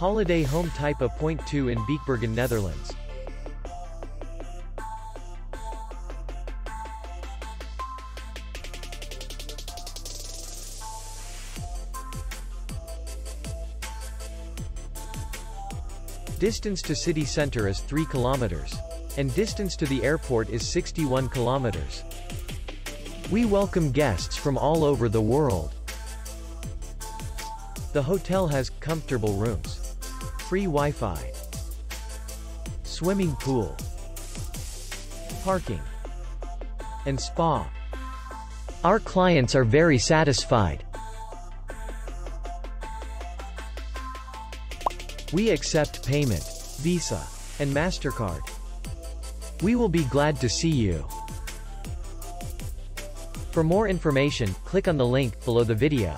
Holiday home type A Point 2 in Beekbergen, Netherlands. Distance to city center is 3 kilometers. And distance to the airport is 61 kilometers. We welcome guests from all over the world. The hotel has comfortable rooms, free Wi-Fi, swimming pool, parking, and spa. Our clients are very satisfied. We accept payment, Visa, and MasterCard. We will be glad to see you. For more information, click on the link below the video.